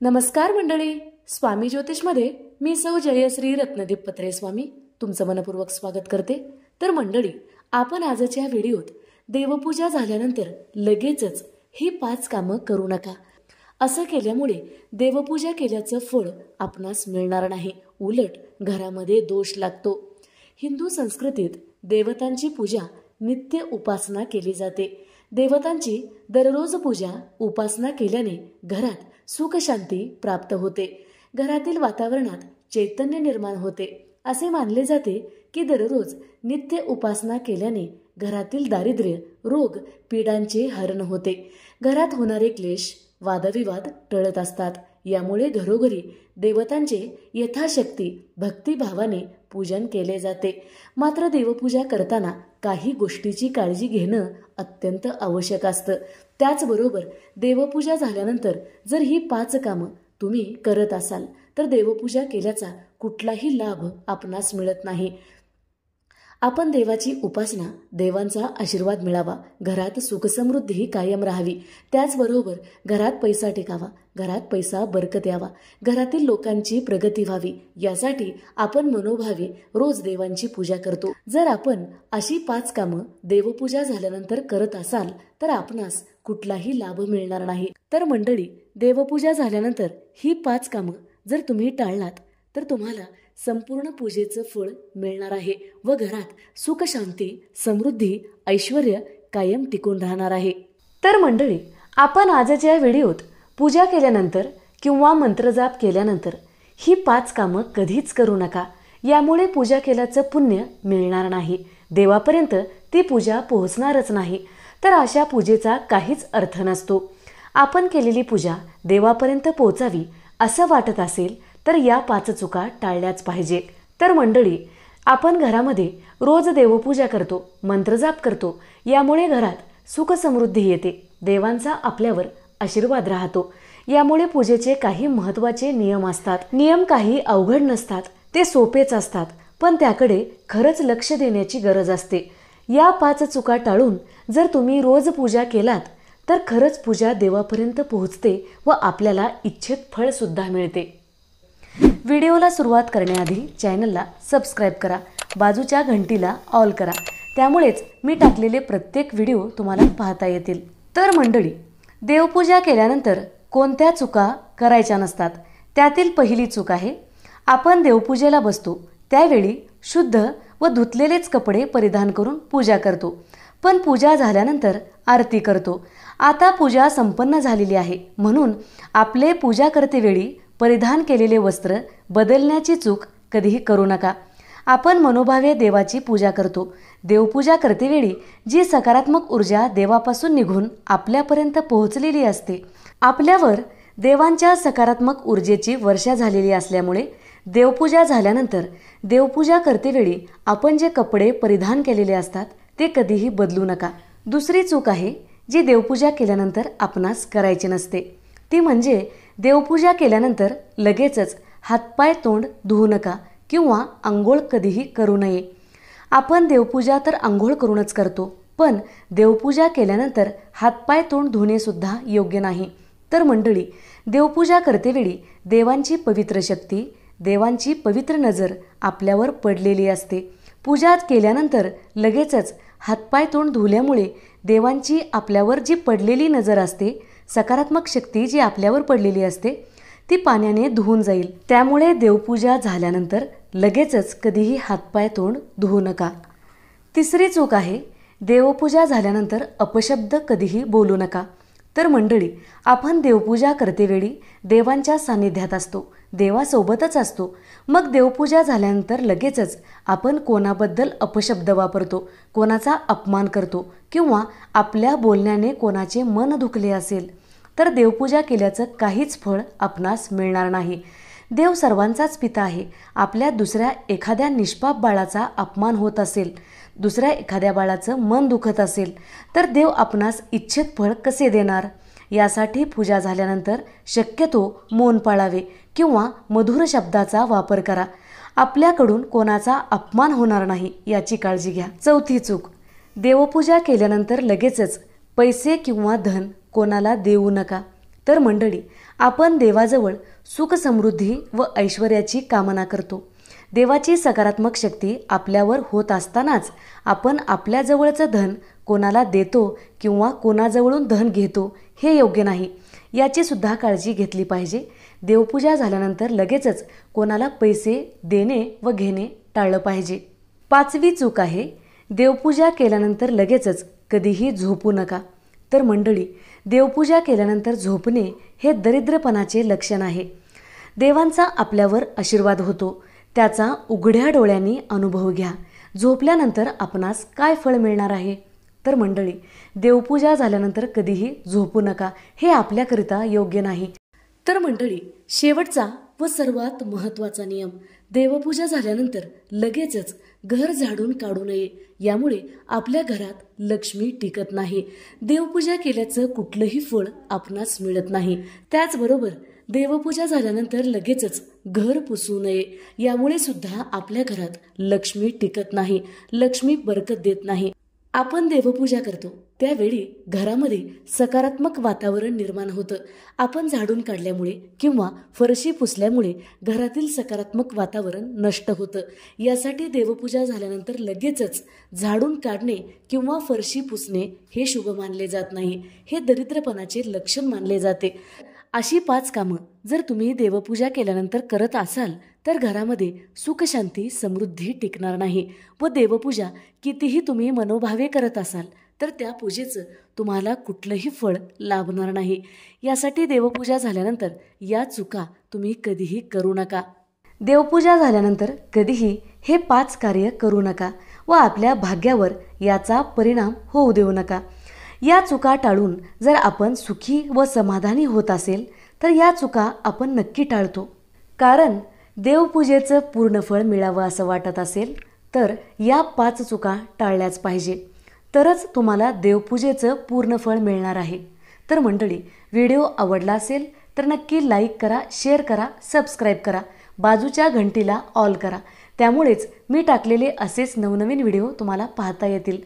नमस्कार मंडळी स्वामी ज्योतिषमध्ये मी सौ जयश्री रत्नदीप पत्रे स्वामी तुमचं मनपूर्वक स्वागत करते. तर मंडळी आपण आजच्या व्हिडिओत देवपूजा झाल्यानंतर लगेचच ही पाच कामं करू नका. असं केल्यामुळे देवपूजा केल्याचं फळ आपणास मिळणार नाही. उलट घरामध्ये दोष लागतो. हिंदू संस्कृतीत देवतांची पूजा नित्य उपासना केली जाते. देवतांची दररोज पूजा उपासना केल्याने घरात सुखशांती प्राप्त होते. घरातील वातावरणात चैतन्य निर्माण होते. असे मानले जाते की दररोज नित्य उपासना केल्याने घरातील दारिद्र्य रोग पीडांचे हरण होते. घरात होणारे क्लेश वादविवाद टळत असतात. यामुळे घरोघरी देवतांचे यथाशक्ती भक्तिभावाने पूजन केले जाते. मात्र देवपूजा करताना काही गोष्टीची काळजी घेणं अत्यंत आवश्यक असतं. त्याचबरोबर देवपूजा झाल्यानंतर जर ही पाच कामं तुम्ही करत असाल तर देवपूजा केल्याचा कुठलाही लाभ आपणास मिळत नाही. आपण देवाची उपासना देवांचा आशीर्वाद मिळावा घरात सुखसमृद्धी कायम राहावी. त्याचबरोबर घरात पैसा टिकावा घरात पैसा बरकत यावा घरातील लोकांची प्रगती व्हावी. यासाठी आपण मनोभावे रोज देवांची पूजा करतो. जर आपण अशी पाच कामं देवपूजा झाल्यानंतर करत असाल तर आपणास कुठलाही लाभ मिळणार नाही. तर मंडळी देवपूजा झाल्यानंतर ही पाच कामं जर तुम्ही टाळलात तर तुम्हाला संपूर्ण पूजेचं फळ मिळणार आहे व घरात सुख शांती समृद्धी ऐश्वर कायम टिकून राहणार आहे. तर मंडळी आपण आजच्या व्हिडिओत पूजा केल्यानंतर किंवा मंत्रजाप केल्यानंतर ही पाच कामं कधीच करू नका. यामुळे पूजा केल्याचं पुण्य मिळणार नाही. देवापर्यंत ती पूजा पोहोचणारच नाही. तर अशा पूजेचा काहीच अर्थ नसतो. आपण केलेली पूजा देवापर्यंत पोहोचावी असं वाटत असेल तर या पाच चुका टाळल्याच पाहिजे. तर मंडळी आपण घरामध्ये रोज देवपूजा करतो मंत्रजाप करतो यामुळे घरात सुखसमृद्धी येते. देवांचा आपल्यावर आशीर्वाद राहतो. यामुळे पूजेचे काही महत्त्वाचे नियम असतात. नियम काही अवघड नसतात ते सोपेच असतात पण त्याकडे खरंच लक्ष देण्याची गरज असते. या पाच चुका टाळून जर तुम्ही रोज पूजा केलात तर खरंच पूजा देवापर्यंत पोहोचते व आपल्याला इच्छित फळसुद्धा मिळते. व्हिडिओला सुरुवात करण्याआधी चॅनलला सबस्क्राईब करा बाजूच्या घंटीला ऑल करा. त्यामुळेच मी टाकलेले प्रत्येक व्हिडिओ तुम्हाला पाहता येतील. तर मंडळी देवपूजा केल्यानंतर कोणत्या चुका करायच्या नसतात? त्यातील पहिली चूक आहे आपण देवपूजेला बसतो त्यावेळी शुद्ध व धुतलेलेच कपडे परिधान करून पूजा करतो. पण पूजा झाल्यानंतर आरती करतो. आता पूजा संपन्न झालेली आहे म्हणून आपले पूजा करतेवेळी परिधान केलेले वस्त्र बदलण्याची चूक कधीही करू नका. आपण मनोभावे देवाची पूजा करतो. देवपूजा करतेवेळी जी सकारात्मक ऊर्जा देवापासून निघून आपल्यापर्यंत पोहोचलेली असते. आपल्यावर देवांच्या सकारात्मक ऊर्जेची वर्षा झालेली असल्यामुळे देवपूजा झाल्यानंतर देवपूजा करतेवेळी आपण जे कपडे परिधान केलेले असतात ते कधीही बदलू नका. दुसरी चूक आहे जी देवपूजा केल्यानंतर आपणास करायची नसते. ती म्हणजे देवपूजा केल्यानंतर लगेचच हातपाय तोंड धुवू नका किंवा आंघोळ कधीही करू नये. आपण देवपूजा तर आंघोळ करूनच करतो पण देवपूजा केल्यानंतर हातपाय तोंड धुणेसुद्धा योग्य नाही. तर मंडळी देवपूजा करतेवेळी देवांची पवित्र शक्ती देवांची पवित्र नजर आपल्यावर पडलेली असते. पूजा केल्यानंतर लगेचच हातपाय तोंड धुल्यामुळे देवांची आपल्यावर जी पडलेली नजर असते सकारात्मक शक्ती जी आपल्यावर पडलेली असते ती पाण्याने धुवून जाईल. त्यामुळे देवपूजा झाल्यानंतर लगेचच कधीही हातपाय तोंड धुवू नका. तिसरी चूक आहे देवपूजा झाल्यानंतर अपशब्द कधीही बोलू नका. तर मंडळी आपण देवपूजा करतेवेळी देवांच्या सान्निध्यात असतो. देवासोबतच असतो. मग देवपूजा झाल्यानंतर लगेचच आपण कोणाबद्दल अपशब्द वापरतो कोणाचा अपमान करतो किंवा आपल्या बोलण्याने कोणाचे मन दुखले असेल तर देवपूजा केल्याचं काहीच फळ आपणास मिळणार नाही. देव सर्वांचाच पिता आहे. आपल्या दुसऱ्या एखाद्या निष्पाप बाळाचा अपमान होत असेल दुसऱ्या एखाद्या बाळाचं मन दुखत असेल तर देव आपणास इच्छित फळ कसे देणार? यासाठी पूजा झाल्यानंतर शक्यतो मौन पाळावे. किंवा मधुर शब्दाचा वापर करा. आपल्याकडून कोणाचा अपमान होणार नाही याची काळजी घ्या. चौथी चूक. देवपूजा केल्यानंतर लगेचच पैसे किंवा धन कोणाला देऊ नका. तर मंडळी आपण देवाजवळ सुख समृद्धी व ऐश्वर्याची कामना करतो. देवाची सकारात्मक शक्ती आपल्यावर होत असतानाच आपण आपल्याजवळचं धन कोणाला देतो किंवा कोणाजवळून धन घेतो हे योग्य नाही. याची सुद्धा काळजी घेतली पाहिजे. देवपूजा झाल्यानंतर लगेचच कोणाला पैसे देणे व घेणे टाळलं पाहिजे. पाचवी चूक आहे देवपूजा केल्यानंतर लगेचच कधीही झोपू नका. तर मंडळी देवपूजा केल्यानंतर झोपणे हे दरिद्रपणाचे लक्षण आहे. देवांचा आपल्यावर आशीर्वाद होतो. त्याचा उघड्या डोळ्यांनी अनुभव घ्या. झोपल्यानंतर आपणास काय फळ मिळणार आहे? तर मंडळी देवपूजा झाल्यानंतर कधीही झोपू नका. हे आपल्याकरिता योग्य नाही. तर मंडळी शेवटचा व सर्वात महत्त्वाचा नियम देवपूजा झाल्यानंतर लगेचच घर झाडून काढू नये. यामुळे आपल्या घरात लक्ष्मी टिकत नाही. देवपूजा केल्याचं कुठलंही फळ आपणास मिळत नाही. त्याचबरोबर देवपूजा झाल्यानंतर लगेचच घर पुसू नये. यामुळे सुद्धा आपल्या घरात लक्ष्मी टिकत नाही लक्ष्मी बरकत देत नाही. आपण देवपूजा करतो. त्यावेळी घरामध्ये सकारात्मक वातावरण निर्माण होतं. आपण झाडून काढल्यामुळे किंवा फरशी पुसल्यामुळे घरातील सकारात्मक वातावरण नष्ट होतं. यासाठी देवपूजा झाल्यानंतर लगेचच झाडून काढणे किंवा फरशी पुसणे हे शुभ मानले जात नाही. हे दरिद्रपणाचे लक्षण मानले जाते. अशी पाच कामं जर तुम्ही देवपूजा केल्यानंतर करत असाल तर घरामध्ये सुखशांती समृद्धी टिकणार नाही व देवपूजा कितीही तुम्ही मनोभावे करत असाल तर त्या पूजेचं तुम्हाला कुठलंही फळ लाभणार नाही. यासाठी देवपूजा झाल्यानंतर या चुका तुम्ही कधीही करू नका. देवपूजा झाल्यानंतर कधीही हे पाच कार्य करू नका व आपल्या भाग्यावर याचा परिणाम होऊ देऊ नका. या चुका टाळून जर आपण सुखी व समाधानी होत असेल तर या चुका आपण नक्की टाळतो. कारण देवपूजेचं पूर्ण फळ मिळावं असं वाटत असेल तर या पाच चुका टाळल्याच पाहिजे. तरच तुम्हाला देवपूजेचं पूर्ण फळ मिळणार आहे. तर मंडळी व्हिडिओ आवडला असेल तर नक्की लाईक करा शेअर करा सबस्क्राईब करा बाजूच्या घंटीला ऑल करा. त्यामुळेच मी टाकलेले असेच नवनवीन व्हिडिओ तुम्हाला पाहता येतील.